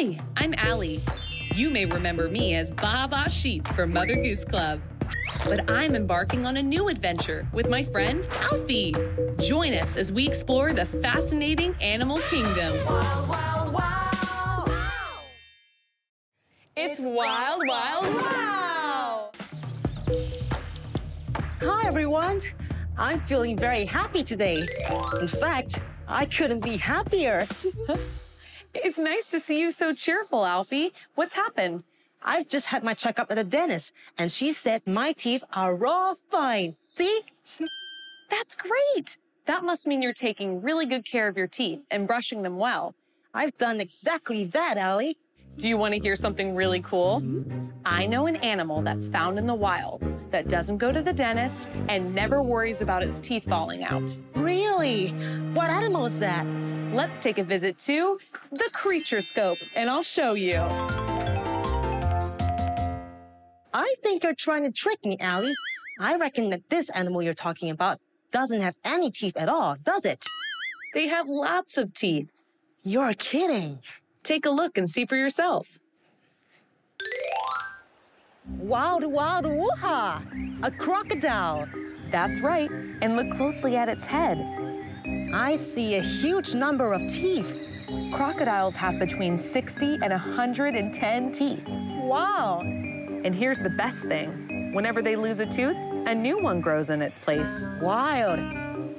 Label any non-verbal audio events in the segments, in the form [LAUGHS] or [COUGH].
Hi, I'm Allie. You may remember me as Baba Sheep from Mother Goose Club. But I'm embarking on a new adventure with my friend Alfie. Join us as we explore the fascinating animal kingdom. Wild, wild, wild. It's Wild Wild Wow! Hi, everyone. I'm feeling very happy today. In fact, I couldn't be happier. [LAUGHS] It's nice to see you so cheerful, Alfie. What's happened? I've just had my checkup at the dentist, and she said my teeth are raw fine. See? [LAUGHS] That's great. That must mean you're taking really good care of your teeth and brushing them well. I've done exactly that, Allie. Do you want to hear something really cool? Mm-hmm. I know an animal that's found in the wild that doesn't go to the dentist and never worries about its teeth falling out. Really? What animal is that? Let's take a visit to the Creature Scope, and I'll show you. I think you're trying to trick me, Allie. I reckon that this animal you're talking about doesn't have any teeth at all, does it? They have lots of teeth. You're kidding. Take a look and see for yourself. Wild, wild, woo-ha! A crocodile. That's right, and look closely at its head. I see a huge number of teeth. Crocodiles have between 60 and 110 teeth. Wow. And here's the best thing. Whenever they lose a tooth, a new one grows in its place. Wild.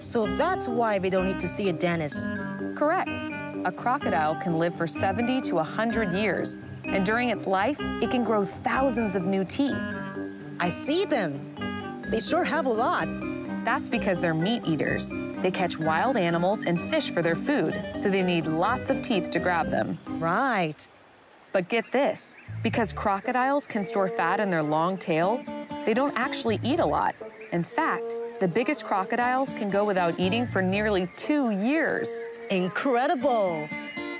So that's why they don't need to see a dentist. Correct. A crocodile can live for 70 to 100 years, and during its life, it can grow thousands of new teeth. I see them. They sure have a lot. That's because they're meat eaters. They catch wild animals and fish for their food, so they need lots of teeth to grab them. Right. But get this because crocodiles can store fat in their long tails, they don't actually eat a lot. In fact, the biggest crocodiles can go without eating for nearly two years. Incredible.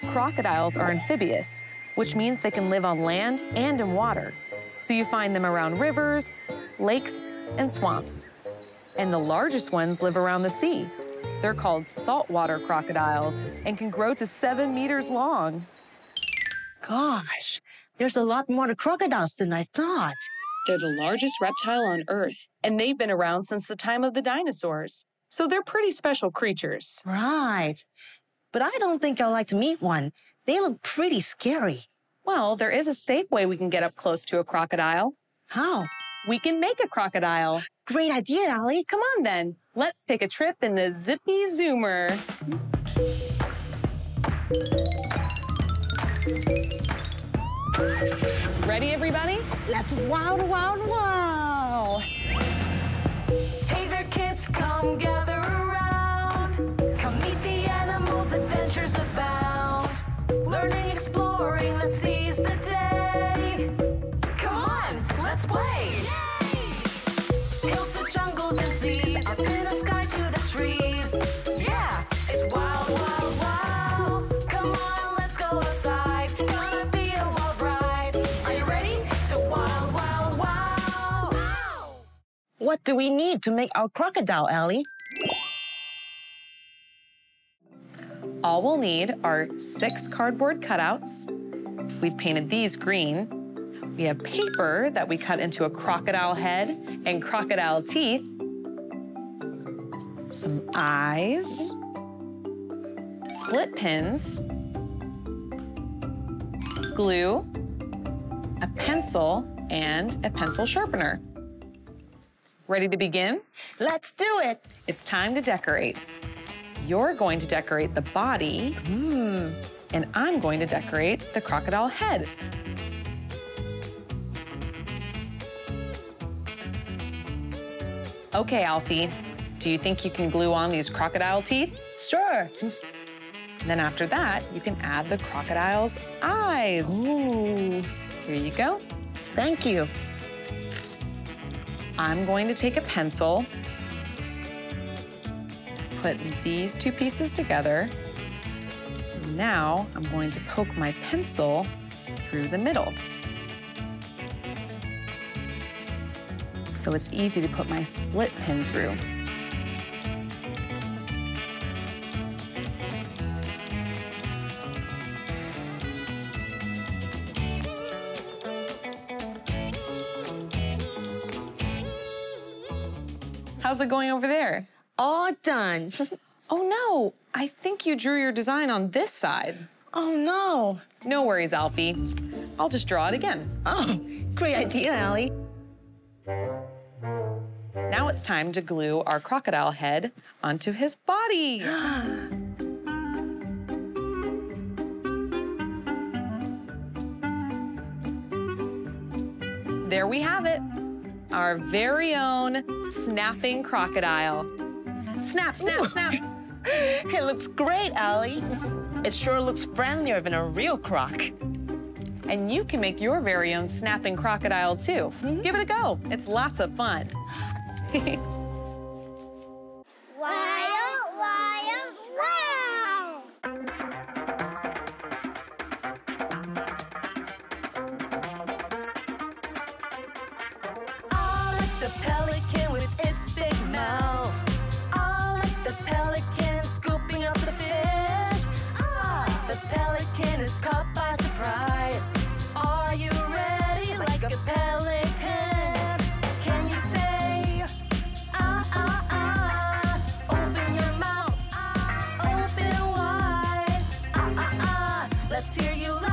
Crocodiles are amphibious, which means they can live on land and in water. So you find them around rivers, lakes, and swamps. And the largest ones live around the sea. They're called saltwater crocodiles and can grow to seven meters long. Gosh, there's a lot more to crocodiles than I thought. They're the largest reptile on Earth, and they've been around since the time of the dinosaurs. So they're pretty special creatures. Right. But I don't think I'd like to meet one. They look pretty scary. Well, there is a safe way we can get up close to a crocodile. How? We can make a crocodile. Great idea, Allie. Come on then. Let's take a trip in the Zippy Zoomer. Ready, everybody? Let's wow, wow, wow. What do we need to make our crocodile, Allie? All we'll need are six cardboard cutouts. We've painted these green. We have paper that we cut into a crocodile head and crocodile teeth. Some eyes. Split pins. Glue. A pencil and a pencil sharpener. Ready to begin? Let's do it. It's time to decorate. You're going to decorate the body, hmm. and I'm going to decorate the crocodile head. Okay, Alfie, do you think you can glue on these crocodile teeth? Sure. Then after that, you can add the crocodile's eyes. Ooh, Here you go. thank you. I'm going to take a pencil, put these two pieces together. Now I'm going to poke my pencil through the middle. So it's easy to put my split pin through. How's it going over there? All done. [LAUGHS] Oh no, I think you drew your design on this side. oh no. No worries, Alfie. I'll just draw it again. Oh, great idea, Allie. Now it's time to glue our crocodile head onto his body. [GASPS] there we have it. Our very own snapping crocodile. Snap, snap, Ooh. snap. [LAUGHS] It looks great, Allie. It sure looks friendlier than a real croc. And you can make your very own snapping crocodile too. Hmm? Give it a go. It's lots of fun. [LAUGHS] Let's hear you loud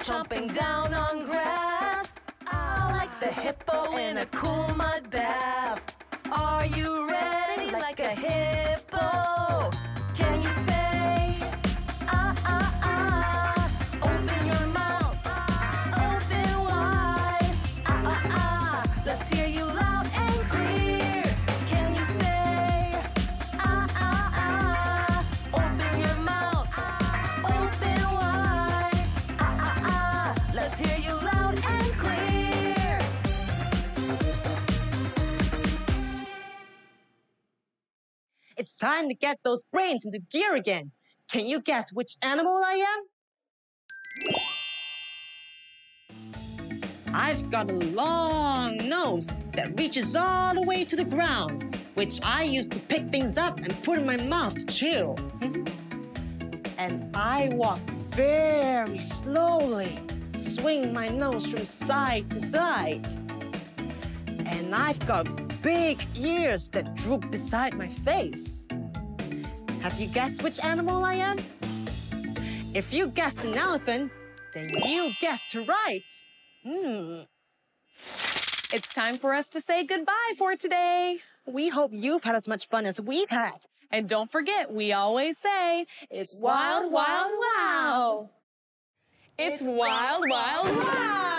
chomping down on grass. I like the hippo in a cool mud bath. It's time to get those brains into gear again. Can you guess which animal I am? I've got a long nose that reaches all the way to the ground, which I use to pick things up and put in my mouth to chew. [LAUGHS] and I walk very slowly, swing my nose from side to side. And I've got big ears that droop beside my face. Have you guessed which animal I am? If you guessed an elephant, then you guessed right. Hmm. It's time for us to say goodbye for today. We hope you've had as much fun as we've had. And don't forget, we always say, It's wild, wild, wow. It's wild, wild, wow!